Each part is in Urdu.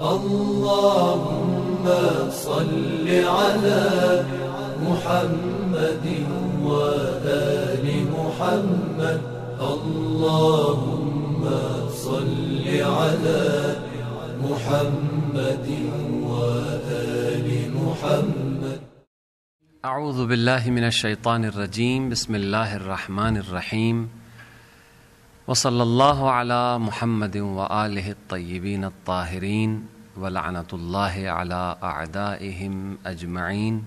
اللهم صل على محمد وآل محمد. اللهم صل على محمد وآل محمد. أعوذ باللہ من الشیطان الرجیم بسم اللہ الرحمن الرحیم وصلی اللہ علی محمد و وآلہ الطیبین الطاہرین ولعنت اللہ علی اعدائہم اجمعین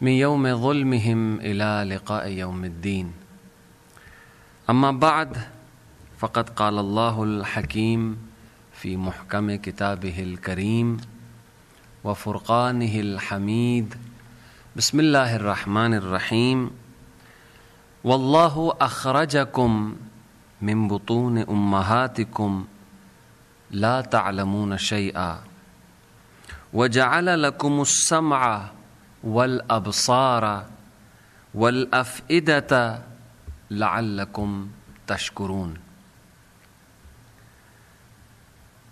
من یوم ظلمہم الى لقاء یوم الدین. اما بعد، فقد قال اللہ الحکیم فی محکم کتابہ الکریم وفرقانه الحمید. بسم اللہ الرحمن الرحیم. واللہ اخرجکم من بطون امہاتکم لا تعلمون شیئا وجعل لکم السمع والابصار والافئدة لعلکم تشکرون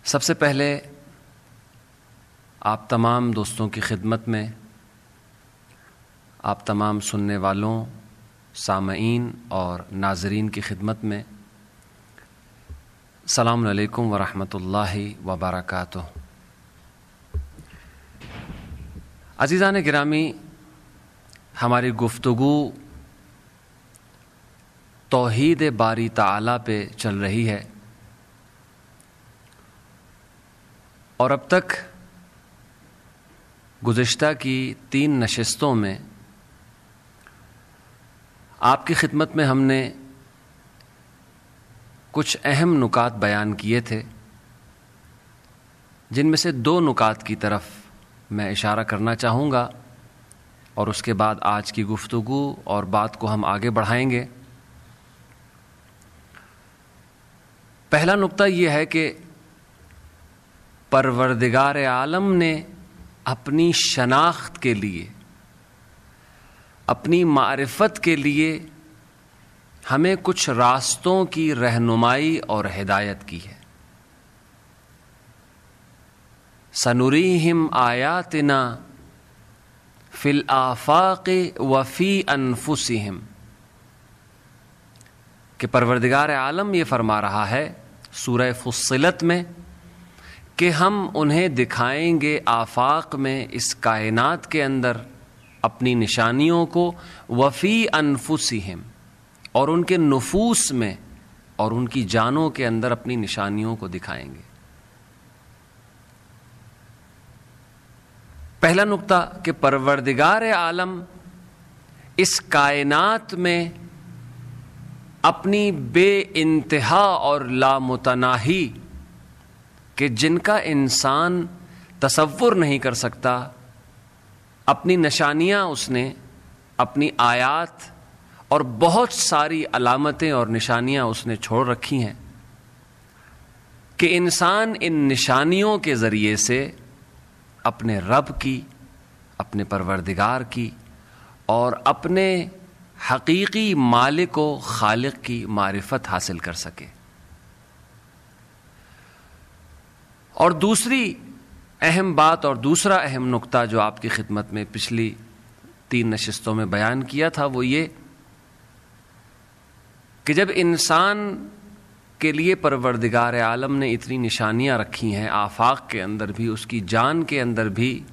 سب سے پہلے آپ تمام دوستوں کی خدمت میں، آپ تمام سننے والوں سامعین اور ناظرین کی خدمت میں۔ السلام علیکم ورحمۃ اللہ وبرکاتہ۔ عزیزان گرامی، ہماری گفتگو توحید باری تعالی پہ چل رہی ہے۔ اور اب تک گزشتہ کی تین نشستوں میں آپ کی خدمت میں ہم نے کچھ اہم نکات بیان کیے تھے، جن میں سے دو نکات کی طرف میں اشارہ کرنا چاہوں گا اور اس کے بعد آج کی گفتگو اور بات کو ہم آگے بڑھائیں گے۔ پہلا نقطہ یہ ہے کہ پروردگار عالم نے اپنی شناخت کے لیے اپنی معرفت کے لیے ہمیں کچھ راستوں کی رہنمائی اور ہدایت کی ہے۔ سنوریم آیاتنا فی الآفاق وفی انفسہم۔ کہ پروردگار عالم یہ فرما رہا ہے سورہ فصلت میں کہ ہم انہیں دکھائیں گے آفاق میں اس کائنات کے اندر۔ اپنی نشانیوں کو وفی انفسہم، اور ان کے نفوس میں اور ان کی جانوں کے اندر اپنی نشانیوں کو دکھائیں گے۔ پہلا نقطہ کہ پروردگار عالم اس کائنات میں اپنی بے انتہا اور لامتناہی کہ جن کا انسان تصور نہیں کر سکتا اپنی نشانیاں اس نے، اپنی آیات اور بہت ساری علامتیں اور نشانیاں اس نے چھوڑ رکھی ہیں کہ انسان ان نشانیوں کے ذریعے سے اپنے رب کی، اپنے پروردگار کی اور اپنے حقیقی مالک و خالق کی معرفت حاصل کر سکے۔ اور دوسری اہم بات اور دوسرا اہم نقطہ جو آپ کی خدمت میں پچھلی تین نشستوں میں بیان کیا تھا وہ یہ کہ جب انسان کے لیے پروردگار عالم نے اتنی نشانیاں رکھی ہیں، آفاق کے اندر بھی، اس کی جان کے اندر بھی،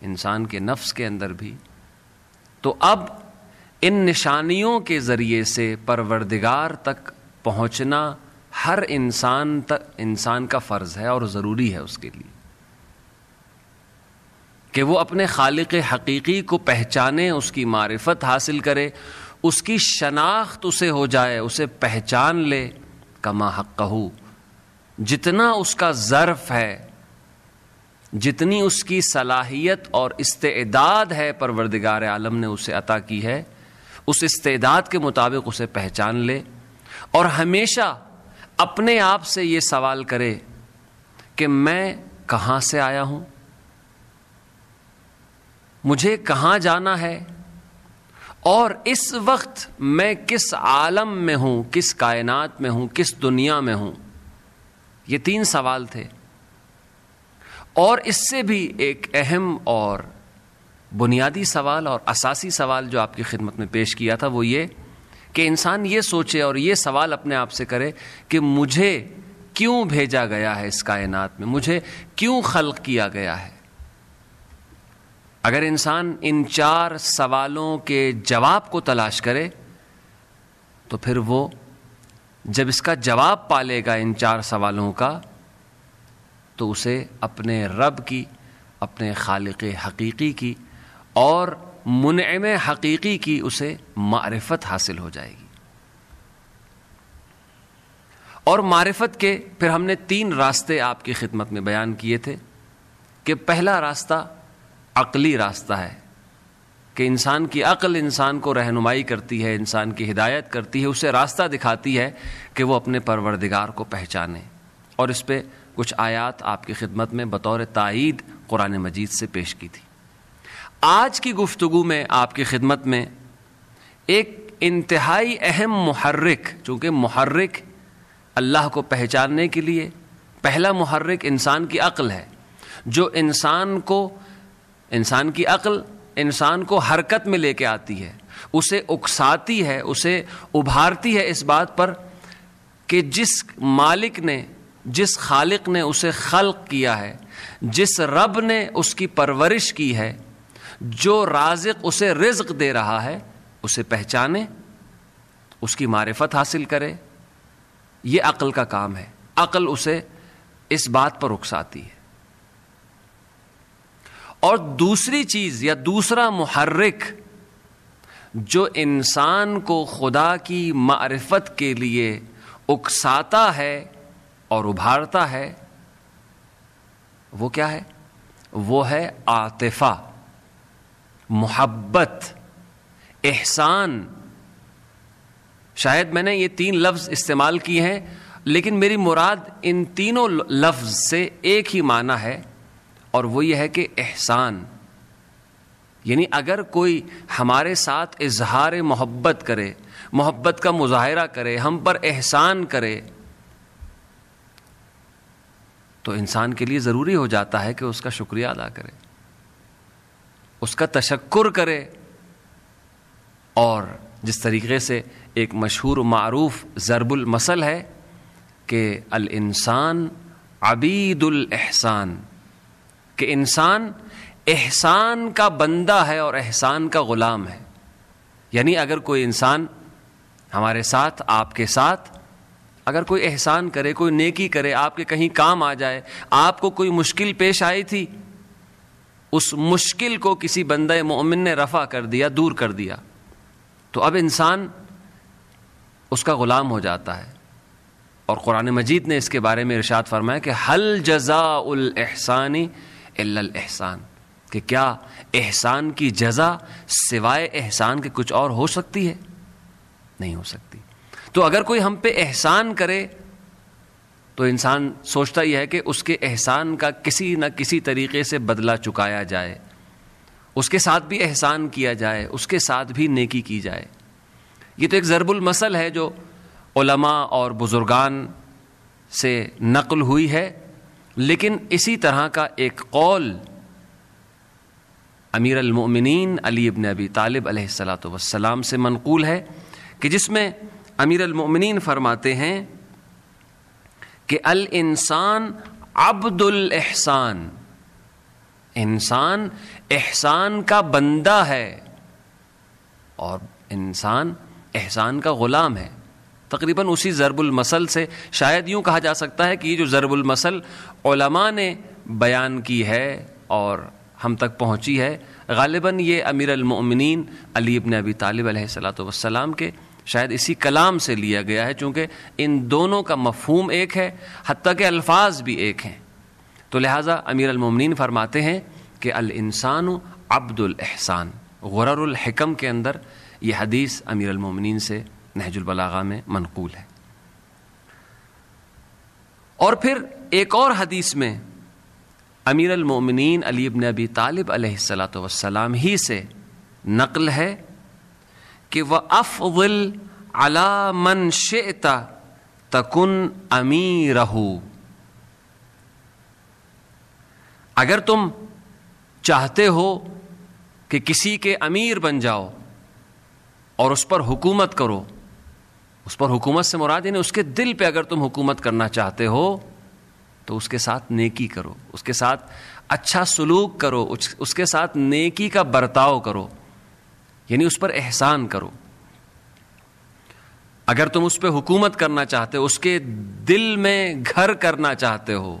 انسان کے نفس کے اندر بھی، تو اب ان نشانیوں کے ذریعے سے پروردگار تک پہنچنا ہر انسان تک، انسان کا فرض ہے اور ضروری ہے اس کے لیے۔ کہ وہ اپنے خالق حقیقی کو پہچانے، اس کی معرفت حاصل کرے، اس کی شناخت اسے ہو جائے، اسے پہچان لے، کما حق کہو جتنا اس کا ظرف ہے، جتنی اس کی صلاحیت اور استعداد ہے، پروردگار عالم نے اسے عطا کی ہے، اس استعداد کے مطابق اسے پہچان لے۔ اور ہمیشہ اپنے آپ سے یہ سوال کرے کہ میں کہاں سے آیا ہوں؟ مجھے کہاں جانا ہے اور اس وقت میں کس عالم میں ہوں، کس کائنات میں ہوں، کس دنیا میں ہوں؟ یہ تین سوال تھے۔ اور اس سے بھی ایک اہم اور بنیادی سوال اور اساسی سوال جو آپ کی خدمت میں پیش کیا تھا وہ یہ کہ انسان یہ سوچے اور یہ سوال اپنے آپ سے کرے کہ مجھے کیوں بھیجا گیا ہے اس کائنات میں؟ مجھے کیوں خلق کیا گیا ہے؟ اگر انسان ان چار سوالوں کے جواب کو تلاش کرے، تو پھر وہ جب اس کا جواب پالے گا ان چار سوالوں کا، تو اسے اپنے رب کی، اپنے خالق حقیقی کی اور منعم حقیقی کی اسے معرفت حاصل ہو جائے گی۔ اور معرفت کے، پھر ہم نے تین راستے آپ کی خدمت میں بیان کیے تھے کہ پہلا راستہ عقلی راستہ ہے کہ انسان کی عقل انسان کو رہنمائی کرتی ہے، انسان کی ہدایت کرتی ہے، اسے راستہ دکھاتی ہے کہ وہ اپنے پروردگار کو پہچانے۔ اور اس پہ کچھ آیات آپ کی خدمت میں بطور تائید قرآن مجید سے پیش کی تھی۔ آج کی گفتگو میں آپ کی خدمت میں ایک انتہائی اہم محرک، چونکہ محرک اللہ کو پہچاننے کے لیے پہلا محرک انسان کی عقل ہے، جو انسان کو انسان کی عقل انسان کو حرکت میں لے کے آتی ہے، اسے اکساتی ہے، اسے ابھارتی ہے اس بات پر کہ جس مالک نے، جس خالق نے اسے خلق کیا ہے، جس رب نے اس کی پرورش کی ہے، جو رازق اسے رزق دے رہا ہے، اسے پہچانے، اس کی معرفت حاصل کرے، یہ عقل کا کام ہے۔ عقل اسے اس بات پر اکساتی ہے۔ اور دوسری چیز یا دوسرا محرک جو انسان کو خدا کی معرفت کے لیے اکساتا ہے اور ابھارتا ہے، وہ کیا ہے؟ وہ ہے آتفا محبت، احسان۔ شاید میں نے یہ تین لفظ استعمال کیے ہیں، لیکن میری مراد ان تینوں لفظ سے ایک ہی معنی ہے۔ اور وہ یہ ہے کہ احسان یعنی اگر کوئی ہمارے ساتھ اظہار محبت کرے، محبت کا مظاہرہ کرے، ہم پر احسان کرے، تو انسان کے لیے ضروری ہو جاتا ہے کہ اس کا شکریہ ادا کرے، اس کا تشکر کرے، اور جس طریقے سے ایک مشہور و معروف ضرب المسل ہے کہ الانسان عبید الاحسان۔ کہ انسان احسان کا بندہ ہے اور احسان کا غلام ہے۔ یعنی اگر کوئی انسان ہمارے ساتھ، آپ کے ساتھ اگر کوئی احسان کرے، کوئی نیکی کرے، آپ کے کہیں کام آ جائے، آپ کو کوئی مشکل پیش آئی تھی، اس مشکل کو کسی بندہ مومن نے رفع کر دیا، دور کر دیا، تو اب انسان اس کا غلام ہو جاتا ہے۔ اور قرآن مجید نے اس کے بارے میں ارشاد فرمایا کہ حل جزا الحسانی الحسان کہ کیا احسان کی جزا سوائے احسان کے کچھ اور ہو سکتی ہے؟ نہیں ہو سکتی۔ تو اگر کوئی ہم پہ احسان کرے، تو انسان سوچتا یہ ہے کہ اس کے احسان کا کسی نہ کسی طریقے سے بدلہ چکایا جائے، اس کے ساتھ بھی احسان کیا جائے، اس کے ساتھ بھی نیکی کی جائے۔ یہ تو ایک ضرب المسل ہے جو علماء اور بزرگان سے نقل ہوئی ہے۔ لیکن اسی طرح کا ایک قول امیر المؤمنین علی ابن ابی طالب علیہ السلاۃ وسلام سے منقول ہے کہ جس میں امیر المؤمنین فرماتے ہیں کہ الانسان عبد الاحسان، انسان احسان کا بندہ ہے اور انسان احسان کا غلام ہے۔ تقریباً اسی ضرب المسل سے شاید یوں کہا جا سکتا ہے کہ یہ جو ضرب المسل علماء نے بیان کی ہے اور ہم تک پہنچی ہے، غالباً یہ امیر المؤمنین علی ابن ابی طالب علیہ السلاۃ والسلام کے شاید اسی کلام سے لیا گیا ہے، چونکہ ان دونوں کا مفہوم ایک ہے، حتیٰ کہ الفاظ بھی ایک ہیں۔ تو لہٰذا امیر المومنین فرماتے ہیں کہ الانسان عبد الاحسان، غرر الحکم کے اندر یہ حدیث امیر المومنین سے نہج البلاغا میں منقول ہے۔ اور پھر ایک اور حدیث میں امیر المومنین علی ابن ابی طالب علیہ السلاۃ وسلام ہی سے نقل ہے کہ وہ افضل من شئتا تکن امی اگر تم چاہتے ہو کہ کسی کے امیر بن جاؤ اور اس پر حکومت کرو اس پر حکومت سے مراد یعنی اس کے دل پہ اگر تم حکومت کرنا چاہتے ہو، تو اس کے ساتھ نیکی کرو، اس کے ساتھ اچھا سلوک کرو، اس کے ساتھ نیکی کا برتاؤ کرو یعنی اس پر احسان کرو۔ اگر تم اس پہ حکومت کرنا چاہتے ہو اس کے دل میں گھر کرنا چاہتے ہو،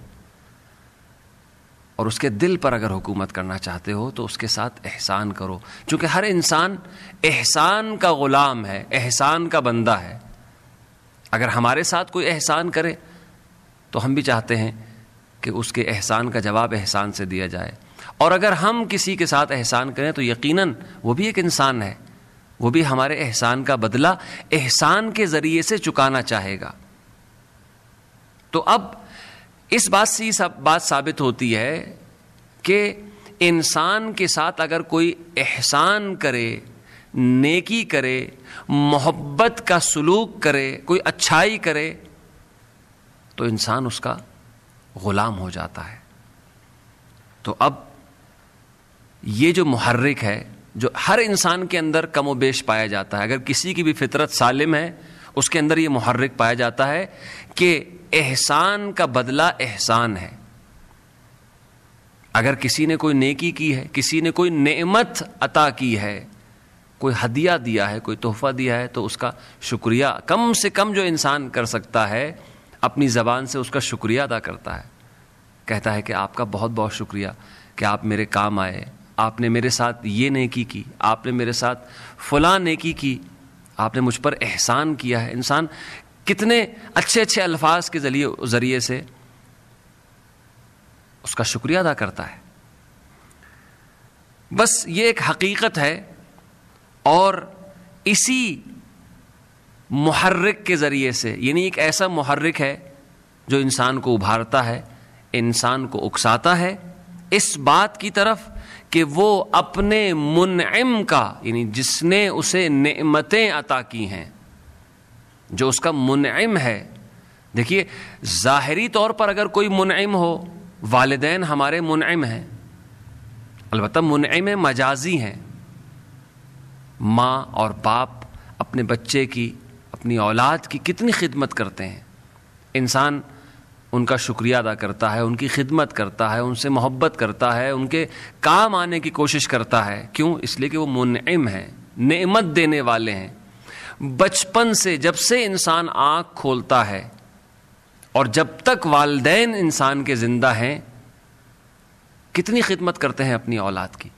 اور اس کے دل پر اگر حکومت کرنا چاہتے ہو، تو اس کے ساتھ احسان کرو۔ چونکہ ہر انسان احسان کا غلام ہے، احسان کا بندہ ہے۔ اگر ہمارے ساتھ کوئی احسان کرے، تو ہم بھی چاہتے ہیں کہ اس کے احسان کا جواب احسان سے دیا جائے۔ اور اگر ہم کسی کے ساتھ احسان کریں، تو یقیناً وہ بھی ایک انسان ہے۔ وہ بھی ہمارے احسان کا بدلہ احسان کے ذریعے سے چکانا چاہے گا۔ تو اب اس بات سے یہ بات ثابت ہوتی ہے کہ انسان کے ساتھ اگر کوئی احسان کرے نیکی کرے، محبت کا سلوک کرے، کوئی اچھائی کرے، تو انسان اس کا غلام ہو جاتا ہے۔ تو اب یہ جو محرک ہے، جو ہر انسان کے اندر کم و بیش پایا جاتا ہے، اگر کسی کی بھی فطرت سالم ہے، اس کے اندر یہ محرک پایا جاتا ہے کہ احسان کا بدلہ احسان ہے۔ اگر کسی نے کوئی نیکی کی ہے، کسی نے کوئی نعمت عطا کی ہے کوئی ہدیہ دیا ہے، کوئی تحفہ دیا ہے تو اس کا شکریہ۔ کم سے کم جو انسان کر سکتا ہے، اپنی زبان سے اس کا شکریہ ادا کرتا ہے۔ کہتا ہے کہ آپ کا بہت بہت شکریہ کہ آپ میرے کام آئے، آپ نے میرے ساتھ یہ نیکی کی، آپ نے میرے ساتھ فلاں نیکی کی، آپ نے مجھ پر احسان کیا ہے۔ انسان کتنے اچھے اچھے الفاظ کے ذریعے ذریعے سے اس کا شکریہ ادا کرتا ہے۔ بس یہ ایک حقیقت ہے اور اسی محرک کے ذریعے سے یعنی ایک ایسا محرک ہے جو انسان کو ابھارتا ہے، انسان کو اکساتا ہے، اس بات کی طرف کہ وہ اپنے منعم کا یعنی جس نے اسے نعمتیں عطا کی ہیں، جو اس کا منعم ہے۔ دیکھیے، ظاہری طور پر اگر کوئی منعم ہو، والدین ہمارے منعم ہیں، البتہ منعم مجازی ہیں۔ ماں اور باپ اپنے بچے کی، اپنی اولاد کی کتنی خدمت کرتے ہیں۔ انسان ان کا شکریہ ادا کرتا ہے، ان کی خدمت کرتا ہے، ان سے محبت کرتا ہے، ان کے کام آنے کی کوشش کرتا ہے۔ کیوں؟ اس لیے کہ وہ منعم ہیں، نعمت دینے والے ہیں۔ بچپن سے جب سے انسان آنکھ کھولتا ہے اور جب تک والدین انسان کے زندہ ہیں، کتنی خدمت کرتے ہیں اپنی اولاد کی۔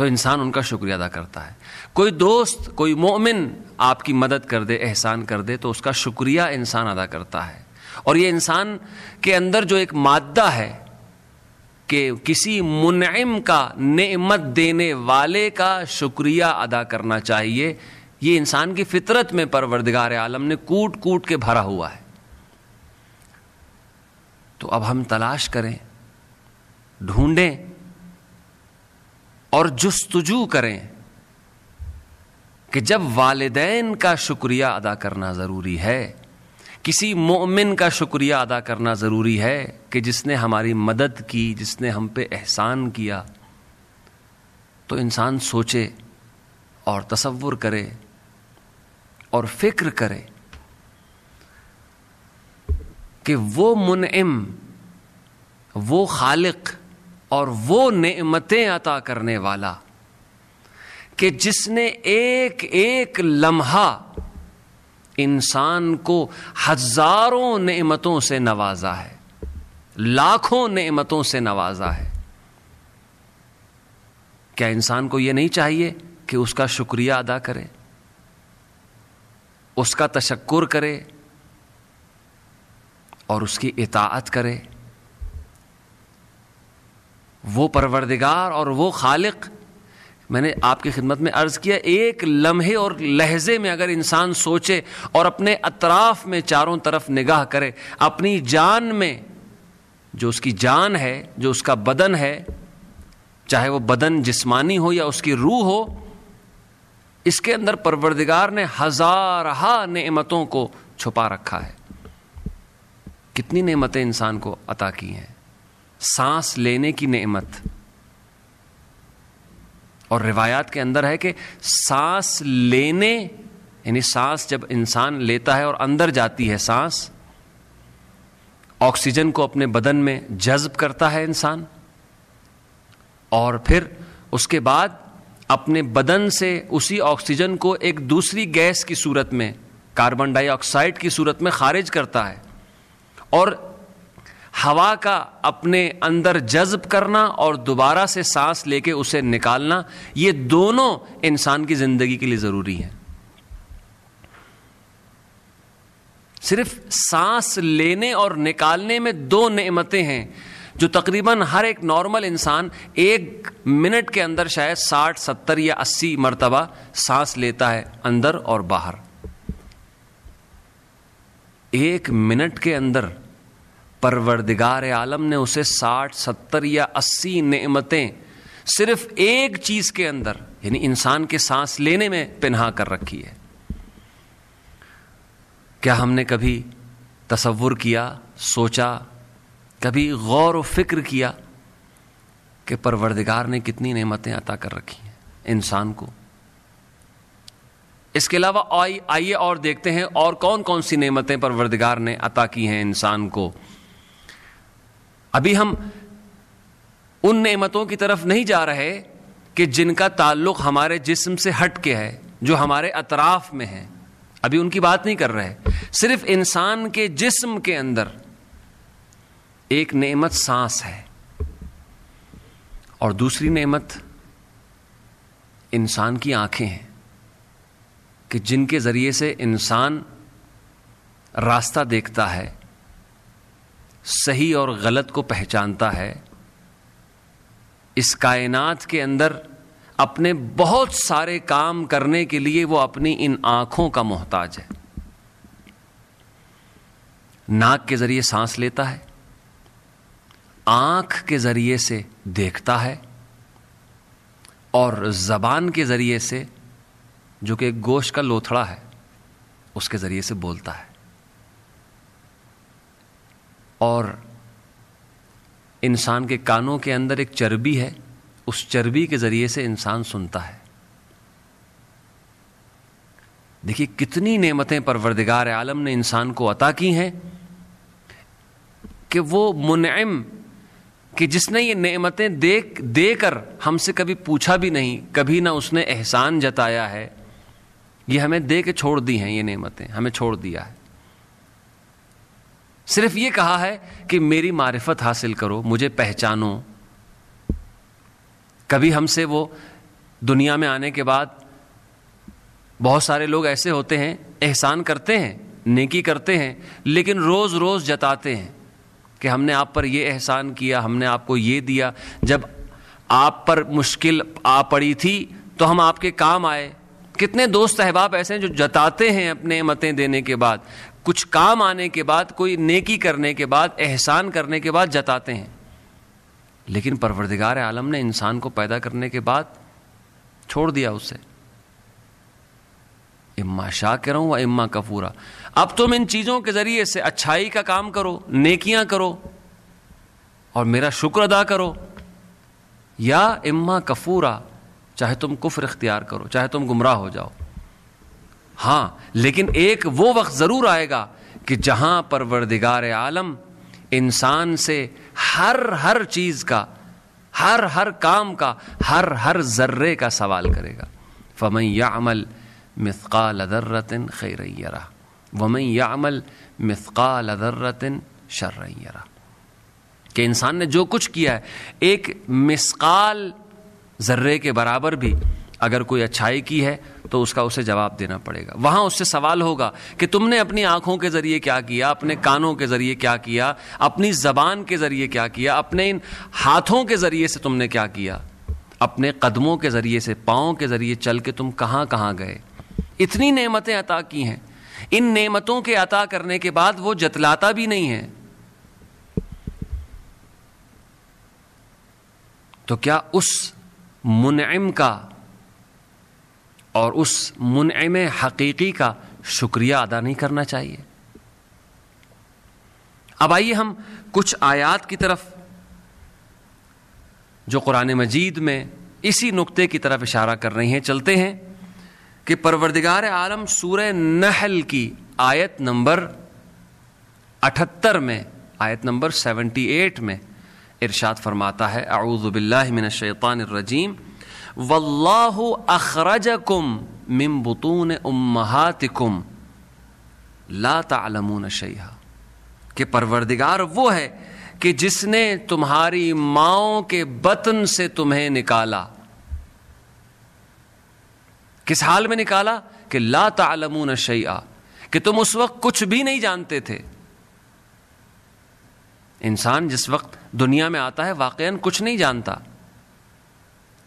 تو انسان ان کا شکریہ ادا کرتا ہے۔ کوئی دوست، کوئی مومن آپ کی مدد کر دے، احسان کر دے تو اس کا شکریہ انسان ادا کرتا ہے۔ اور یہ انسان کے اندر جو ایک مادہ ہے کہ کسی منعم کا نعمت دینے والے کا شکریہ ادا کرنا چاہیے، یہ انسان کی فطرت میں پروردگار عالم نے کوٹ کوٹ کے بھرا ہوا ہے۔ تو اب ہم تلاش کریں، ڈھونڈیں اور جستجو کریں کہ جب والدین کا شکریہ ادا کرنا ضروری ہے، کسی مومن کا شکریہ ادا کرنا ضروری ہے کہ جس نے ہماری مدد کی، جس نے ہم پہ احسان کیا، تو انسان سوچے اور تصور کرے اور فکر کرے کہ وہ منعم، وہ خالق اور وہ نعمتیں عطا کرنے والا کہ جس نے ایک ایک لمحہ انسان کو ہزاروں نعمتوں سے نوازا ہے، لاکھوں نعمتوں سے نوازا ہے۔ کیا انسان کو یہ نہیں چاہیے کہ اس کا شکریہ ادا کرے، اس کا تشکر کرے اور اس کی اطاعت کرے؟ وہ پروردگار اور وہ خالق، میں نے آپ کی خدمت میں عرض کیا، ایک لمحے اور لہجے میں اگر انسان سوچے اور اپنے اطراف میں چاروں طرف نگاہ کرے، اپنی جان میں جو اس کی جان ہے، جو اس کا بدن ہے، چاہے وہ بدن جسمانی ہو یا اس کی روح ہو، اس کے اندر پروردگار نے ہزارہ نعمتوں کو چھپا رکھا ہے۔ کتنی نعمتیں انسان کو عطا کی ہیں۔ سانس لینے کی نعمت۔ اور روایات کے اندر ہے کہ سانس لینے یعنی سانس جب انسان لیتا ہے اور اندر جاتی ہے سانس، آکسیجن کو اپنے بدن میں جذب کرتا ہے انسان۔ اور پھر اس کے بعد اپنے بدن سے اسی آکسیجن کو ایک دوسری گیس کی صورت میں، کاربن ڈائی آکسائڈ کی صورت میں خارج کرتا ہے۔ اور ہوا کا اپنے اندر جذب کرنا اور دوبارہ سے سانس لے کے اسے نکالنا، یہ دونوں انسان کی زندگی کے لیے ضروری ہیں۔ صرف سانس لینے اور نکالنے میں دو نعمتیں ہیں جو تقریباً ہر ایک نارمل انسان ایک منٹ کے اندر شاید ساٹھ، ستر یا اسی مرتبہ سانس لیتا ہے اندر اور باہر۔ ایک منٹ کے اندر پروردگار عالم نے اسے ساٹھ، ستر یا اسی نعمتیں صرف ایک چیز کے اندر یعنی انسان کے سانس لینے میں پنہا کر رکھی ہے۔ کیا ہم نے کبھی تصور کیا، سوچا، کبھی غور و فکر کیا کہ پروردگار نے کتنی نعمتیں عطا کر رکھی ہیں انسان کو؟ اس کے علاوہ آئیے اور دیکھتے ہیں اور کون کون سی نعمتیں پروردگار نے عطا کی ہیں انسان کو۔ ابھی ہم ان نعمتوں کی طرف نہیں جا رہے کہ جن کا تعلق ہمارے جسم سے ہٹ کے ہے، جو ہمارے اطراف میں ہے ابھی ان کی بات نہیں کر رہے۔ صرف انسان کے جسم کے اندر ایک نعمت سانس ہے۔ اور دوسری نعمت انسان کی آنکھیں ہیں۔ کہ جن کے ذریعے سے انسان راستہ دیکھتا ہے۔ صحیح اور غلط کو پہچانتا ہے، اس کائنات کے اندر اپنے بہت سارے کام کرنے کے لیے وہ اپنی ان آنکھوں کا محتاج ہے۔ ناک کے ذریعے سانس لیتا ہے، آنکھ کے ذریعے سے دیکھتا ہے، اور زبان کے ذریعے سے، جو کہ گوشت کا لوتھڑا ہے، اس کے ذریعے سے بولتا ہے۔ اور انسان کے کانوں کے اندر ایک چربی ہے، اس چربی کے ذریعے سے انسان سنتا ہے۔ دیکھیے کتنی نعمتیں پروردگار عالم نے انسان کو عطا کی ہیں کہ وہ منعم کہ جس نے یہ نعمتیں دیکھ، دے کر ہم سے کبھی پوچھا بھی نہیں، کبھی نہ اس نے احسان جتایا ہے۔ یہ ہمیں دے کے چھوڑ دی ہیں، یہ نعمتیں، ہمیں چھوڑ دیا ہے۔ صرف یہ کہا ہے کہ میری معرفت حاصل کرو، مجھے پہچانو۔ کبھی ہم سے وہ دنیا میں آنے کے بعد بہت سارے لوگ ایسے ہوتے ہیں، احسان کرتے ہیں، نیکی کرتے ہیں، لیکن روز روز جتاتے ہیں کہ ہم نے آپ پر یہ احسان کیا، ہم نے آپ کو یہ دیا۔ جب آپ پر مشکل آ پڑی تھی تو ہم آپ کے کام آئے۔ کتنے دوست احباب ایسے ہیں جو جتاتے ہیں اپنے متیں دینے کے بعد۔ کچھ کام آنے کے بعد، کوئی نیکی کرنے کے بعد، احسان کرنے کے بعد جتاتے ہیں۔ لیکن پروردگار عالم نے انسان کو پیدا کرنے کے بعد چھوڑ دیا اسے۔ اما شاہ کر رہا ہوں اما کفورا۔ اب تم ان چیزوں کے ذریعے سے اچھائی کا کام کرو، نیکیاں کرو اور میرا شکر ادا کرو۔ یا اما کفورا، چاہے تم کفر اختیار کرو، چاہے تم گمراہ ہو جاؤ۔ ہاں لیکن ایک وہ وقت ضرور آئے گا کہ جہاں پروردگار عالم انسان سے ہر ہر چیز کا، ہر ہر کام کا، ہر ہر ذرے کا سوال کرے گا۔ فمن یعمل مثقال ذرة خیر یرا ومن یعمل مثقال ذرة شر یرا کہ انسان نے جو کچھ کیا ہے، ایک مسقال ذرے کے برابر بھی اگر کوئی اچھائی کی ہے تو اس کا اسے جواب دینا پڑے گا۔ وہاں اس سے سوال ہوگا کہ تم نے اپنی آنکھوں کے ذریعے کیا کیا، اپنے کانوں کے ذریعے کیا کیا، اپنی زبان کے ذریعے کیا کیا، اپنے ان ہاتھوں کے ذریعے سے تم نے کیا کیا، اپنے قدموں کے ذریعے سے، پاؤں کے ذریعے چل کے تم کہاں کہاں گئے۔ اتنی نعمتیں عطا کی ہیں۔ ان نعمتوں کے عطا کرنے کے بعد وہ جتلاتا بھی نہیں ہے۔ تو کیا اس منعم کا اور اس منعم حقیقی کا شکریہ ادا نہیں کرنا چاہیے۔ اب آئیے ہم کچھ آیات کی طرف، جو قرآن مجید میں اسی نقطے کی طرف اشارہ کر رہی ہیں۔ چلتے ہیں کہ پروردگار عالم سورہ نحل کی آیت نمبر اٹھتر میں، آیت نمبر سیونٹی ایٹ میں ارشاد فرماتا ہے، اعوذ باللہ من الشیطان الرجیم۔ واللہ اخرجکم من بطون امہاتکم لا تعلمون شیئا کہ پروردگار وہ ہے کہ جس نے تمہاری ماؤں کے بطن سے تمہیں نکالا کس حال میں نکالا کہ لا تعلمون شیئا کہ تم اس وقت کچھ بھی نہیں جانتے تھے انسان جس وقت دنیا میں آتا ہے واقع کچھ نہیں جانتا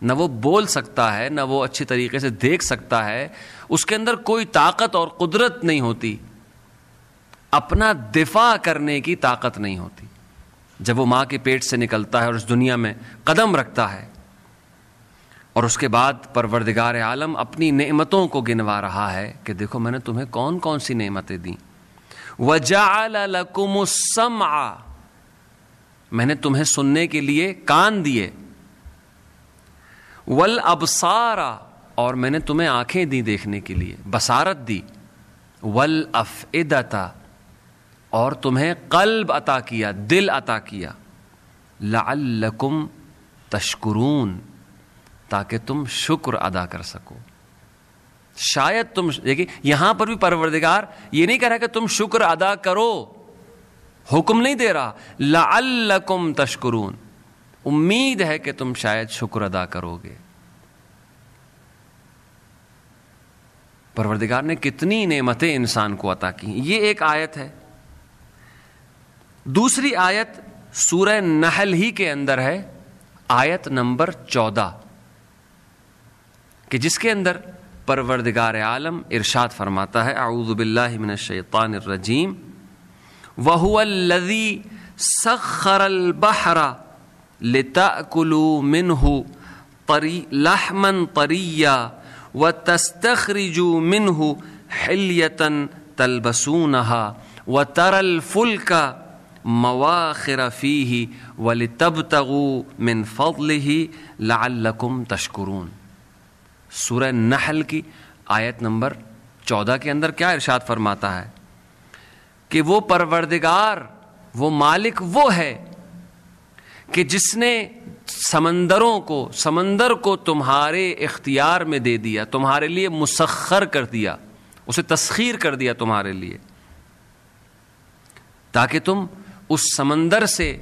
نہ وہ بول سکتا ہے، نہ وہ اچھی طریقے سے دیکھ سکتا ہے، اس کے اندر کوئی طاقت اور قدرت نہیں ہوتی۔ اپنا دفاع کرنے کی طاقت نہیں ہوتی۔ جب وہ ماں کے پیٹ سے نکلتا ہے اور اس دنیا میں قدم رکھتا ہے، اور اس کے بعد پروردگار عالم اپنی نعمتوں کو گنوا رہا ہے کہ دیکھو میں نے تمہیں کون کون سی نعمتیں دیں۔ وجعل لکم السمع۔ میں نے تمہیں سننے کے لیے کان دیے۔ ول ابسارا اور میں نے تمہیں آنکھیں دی دیکھنے کے لیے بسارت دی ول اف اور تمہیں قلب عطا کیا، دل عطا کیا، لعلکم تشکرون، تاکہ تم شکر ادا کر سکو۔ شاید تم دیکھیے یہاں پر بھی پروردگار یہ نہیں کہہ رہا کہ تم شکر ادا کرو، حکم نہیں دے رہا، لعلکم تشکرون۔ امید ہے کہ تم شاید شکر ادا کرو گے پروردگار نے کتنی نعمتیں انسان کو عطا کی۔ یہ ایک آیت ہے۔ دوسری آیت سورہ نحل ہی کے اندر ہے۔ آیت نمبر چودہ۔ کہ جس کے اندر پروردگار عالم ارشاد فرماتا ہے، اعوذ باللہ من الشیطان الرجیم۔ وهو الذي سخر البحر لتأكلوا منه طري، لحما طريا وتستخرجوا منه حلية تلبسونها وترى الفلك مواخر فيه ولتبتغوا من فضله لعلكم تشكرون۔ سورہ نحل کی آیت نمبر چودہ کے اندر کیا ارشاد فرماتا ہے؟ کہ وہ پروردگار، وہ مالک وہ ہے کہ جس نے سمندروں کو، سمندر کو تمہارے اختیار میں دے دیا، تمہارے لیے مسخر کر دیا، اسے تسخیر کر دیا تمہارے لیے، تاکہ تم اس سمندر سے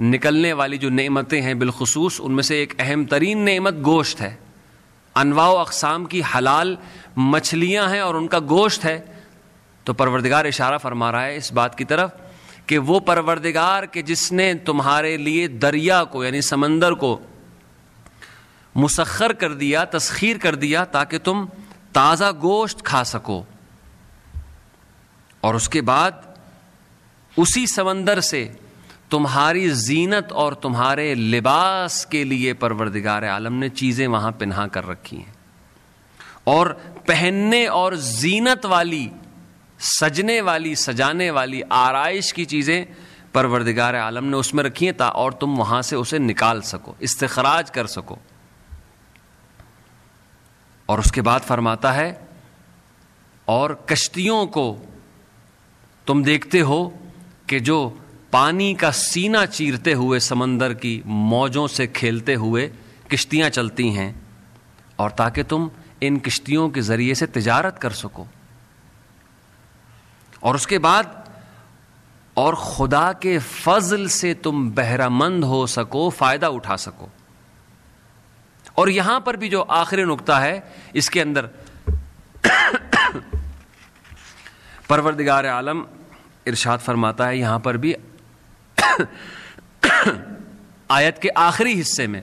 نکلنے والی جو نعمتیں ہیں بالخصوص، ان میں سے ایک اہم ترین نعمت گوشت ہے۔ انواع و اقسام کی حلال مچھلیاں ہیں اور ان کا گوشت ہے۔ تو پروردگار اشارہ فرما رہا ہے اس بات کی طرف۔ کہ وہ پروردگار کے جس نے تمہارے لیے دریا کو یعنی سمندر کو مسخر کر دیا، تسخیر کر دیا تاکہ تم تازہ گوشت کھا سکو۔ اور اس کے بعد اسی سمندر سے تمہاری زینت اور تمہارے لباس کے لیے پروردگار عالم نے چیزیں وہاں پنہا کر رکھی ہیں۔ اور پہننے اور زینت والی سجنے والی، سجانے والی آرائش کی چیزیں پروردگار عالم نے اس میں رکھی ہیں، تا اور تم وہاں سے اسے نکال سکو، استخراج کر سکو۔ اور اس کے بعد فرماتا ہے، اور کشتیوں کو تم دیکھتے ہو کہ جو پانی کا سینہ چیرتے ہوئے سمندر کی موجوں سے کھیلتے ہوئے کشتیاں چلتی ہیں، اور تاکہ تم ان کشتیوں کے ذریعے سے تجارت کر سکو۔ اور اس کے بعد، اور خدا کے فضل سے تم بہرہ مند ہو سکو، فائدہ اٹھا سکو۔ اور یہاں پر بھی جو آخری نقطہ ہے، اس کے اندر پروردگار عالم ارشاد فرماتا ہے، یہاں پر بھی آیت کے آخری حصے میں،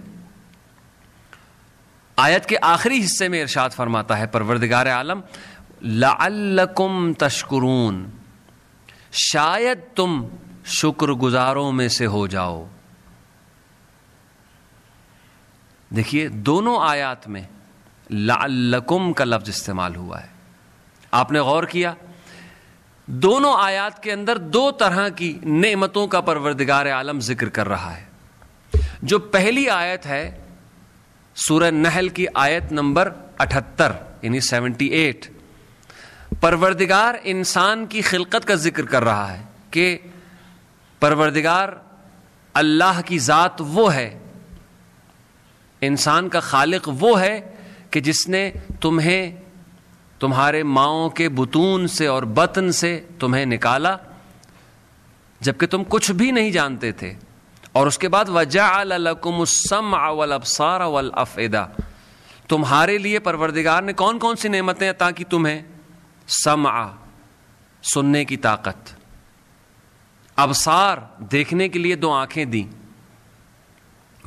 آیت کے آخری حصے میں ارشاد فرماتا ہے پروردگار عالم لعلکم تشکرون۔ شاید تم شکر گزاروں میں سے ہو جاؤ۔ دیکھیے، دونوں آیات میں لعلکم کا لفظ استعمال ہوا ہے۔ آپ نے غور کیا؟ دونوں آیات کے اندر دو طرح کی نعمتوں کا پروردگار عالم ذکر کر رہا ہے۔ جو پہلی آیت ہے، سورہ نحل کی آیت نمبر اٹھتر یعنی سیونٹی ایٹ۔ پروردگار انسان کی خلقت کا ذکر کر رہا ہے کہ پروردگار اللہ کی ذات وہ ہے، انسان کا خالق وہ ہے کہ جس نے تمہیں تمہارے ماؤں کے بتون سے اور بطن سے تمہیں نکالا، جبکہ تم کچھ بھی نہیں جانتے تھے۔ اور اس کے بعد وجہ الکم السم اول ابسار تمہارے لیے پروردگار نے کون کون سی نعمتیں تاکہ تمہیں؟ سم سننے کی طاقت۔ ابسار دیکھنے کے لیے دو آنکھیں دیں۔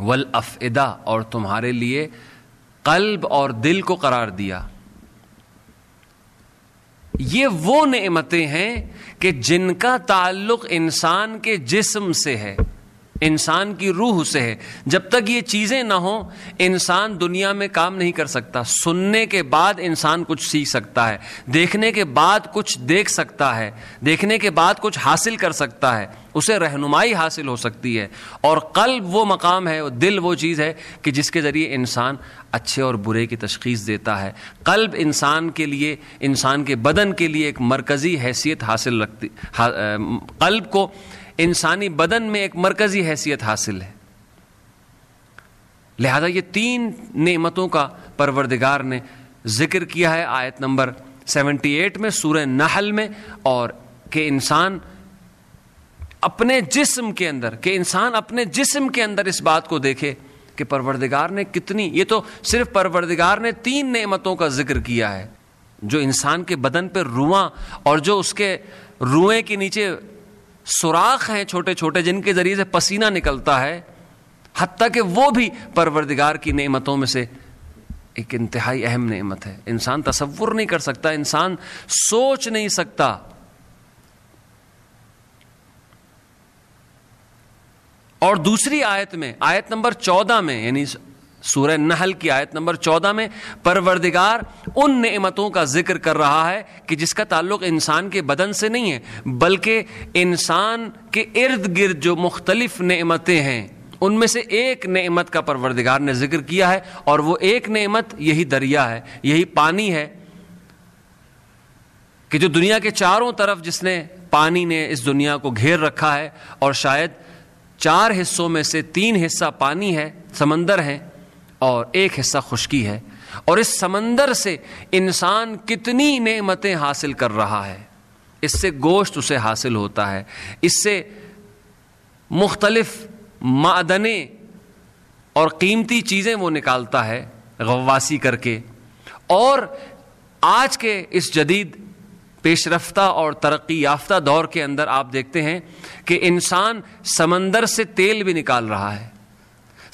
ول افیدا اور تمہارے لیے قلب اور دل کو قرار دیا۔ یہ وہ نعمتیں ہیں کہ جن کا تعلق انسان کے جسم سے ہے۔ انسان کی روح سے ہے۔ جب تک یہ چیزیں نہ ہوں، انسان دنیا میں کام نہیں کر سکتا۔ سننے کے بعد انسان کچھ سیکھ سکتا ہے۔ دیکھنے کے بعد کچھ دیکھ سکتا ہے۔ دیکھنے کے بعد کچھ حاصل کر سکتا ہے۔ اسے رہنمائی حاصل ہو سکتی ہے۔ اور قلب وہ مقام ہے دل وہ چیز ہے کہ جس کے ذریعے انسان اچھے اور برے کی تشخیص دیتا ہے۔ قلب انسان کے لیے، انسان کے بدن کے لیے ایک مرکزی حیثیت حاصل رکھتی قلب کو انسانی بدن میں ایک مرکزی حیثیت حاصل ہے۔ لہذا یہ تین نعمتوں کا پروردگار نے ذکر کیا ہے۔ آیت نمبر سیونٹی ایٹ میں، سورہ نحل میں، اور کہ انسان اپنے جسم کے اندر، کہ انسان اپنے جسم کے اندر اس بات کو دیکھے کہ پروردگار نے کتنی، یہ تو صرف پروردگار نے تین نعمتوں کا ذکر کیا ہے۔ جو انسان کے بدن پہ رواں اور جو اس کے روئیں کے نیچے سوراخ ہیں چھوٹے چھوٹے جن کے ذریعے سے پسینہ نکلتا ہے، حتیٰ کہ وہ بھی پروردگار کی نعمتوں میں سے ایک انتہائی اہم نعمت ہے۔ انسان تصور نہیں کر سکتا، انسان سوچ نہیں سکتا۔ اور دوسری آیت میں، آیت نمبر چودہ میں یعنی سورہ نحل کی آیت نمبر چودہ میں پروردگار ان نعمتوں کا ذکر کر رہا ہے کہ جس کا تعلق انسان کے بدن سے نہیں ہے، بلکہ انسان کے ارد گرد جو مختلف نعمتیں ہیں، ان میں سے ایک نعمت کا پروردگار نے ذکر کیا ہے اور وہ ایک نعمت یہی دریا ہے، یہی پانی ہے کہ جو دنیا کے چاروں طرف جس نے پانی نے اس دنیا کو گھیر رکھا ہے اور شاید چار حصوں میں سے تین حصہ پانی ہے، سمندر ہے اور ایک حصہ خشکی ہے اور اس سمندر سے انسان کتنی نعمتیں حاصل کر رہا ہے۔ اس سے گوشت اسے حاصل ہوتا ہے۔ اس سے مختلف معدنیں اور قیمتی چیزیں وہ نکالتا ہے غواسی کر کے۔ اور آج کے اس جدید پیش رفتہ اور ترقی یافتہ دور کے اندر آپ دیکھتے ہیں کہ انسان سمندر سے تیل بھی نکال رہا ہے۔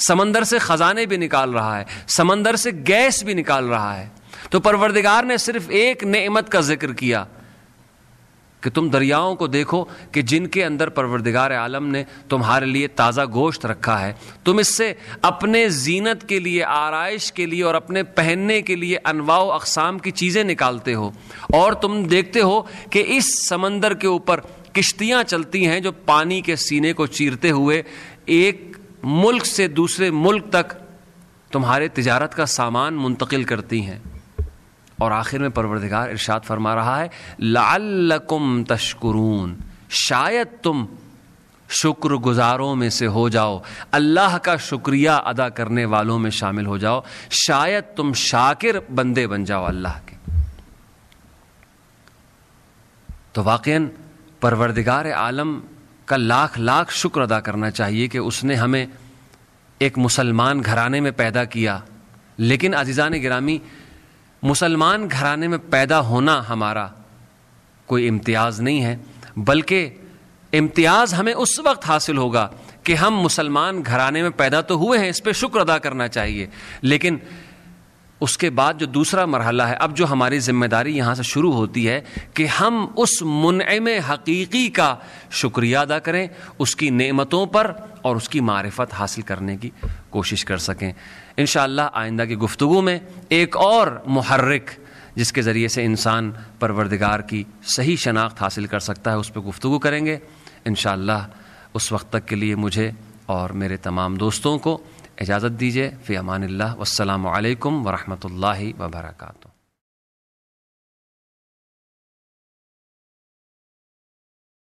سمندر سے خزانے بھی نکال رہا ہے، سمندر سے گیس بھی نکال رہا ہے۔ تو پروردگار نے صرف ایک نعمت کا ذکر کیا کہ تم دریاؤں کو دیکھو کہ جن کے اندر پروردگار عالم نے تمہارے لیے تازہ گوشت رکھا ہے۔ تم اس سے اپنے زینت کے لیے، آرائش کے لیے اور اپنے پہننے کے لیے انواع و اقسام کی چیزیں نکالتے ہو۔ اور تم دیکھتے ہو کہ اس سمندر کے اوپر کشتیاں چلتی ہیں جو پانی کے سینے کو چیرتے ہوئے ایک ملک سے دوسرے ملک تک تمہارے تجارت کا سامان منتقل کرتی ہیں۔ اور آخر میں پروردگار ارشاد فرما رہا ہے، لعلکم تشکرون۔ شاید تم شکر گزاروں میں سے ہو جاؤ، اللہ کا شکریہ ادا کرنے والوں میں شامل ہو جاؤ۔ شاید تم شاکر بندے بن جاؤ اللہ کے۔ تو واقع پروردگار عالم کا لاکھ لاکھ شکر ادا کرنا چاہیے کہ اس نے ہمیں ایک مسلمان گھرانے میں پیدا کیا۔ لیکن عزیزان گرامی، مسلمان گھرانے میں پیدا ہونا ہمارا کوئی امتیاز نہیں ہے، بلکہ امتیاز ہمیں اس وقت حاصل ہوگا کہ ہم مسلمان گھرانے میں پیدا تو ہوئے ہیں، اس پہ شکر ادا کرنا چاہیے۔ لیکن اس کے بعد جو دوسرا مرحلہ ہے، اب جو ہماری ذمہ داری یہاں سے شروع ہوتی ہے کہ ہم اس منعم حقیقی کا شکریہ ادا کریں، اس کی نعمتوں پر اور اس کی معرفت حاصل کرنے کی کوشش کر سکیں۔ انشاءاللہ آئندہ کی گفتگو میں ایک اور محرک جس کے ذریعے سے انسان پروردگار کی صحیح شناخت حاصل کر سکتا ہے، اس پہ گفتگو کریں گے۔ انشاءاللہ اس وقت تک کے لیے مجھے اور میرے تمام دوستوں کو اجازت دیجیے فی امان اللہ والسلام علیکم ورحمۃ اللہ وبرکاتہ۔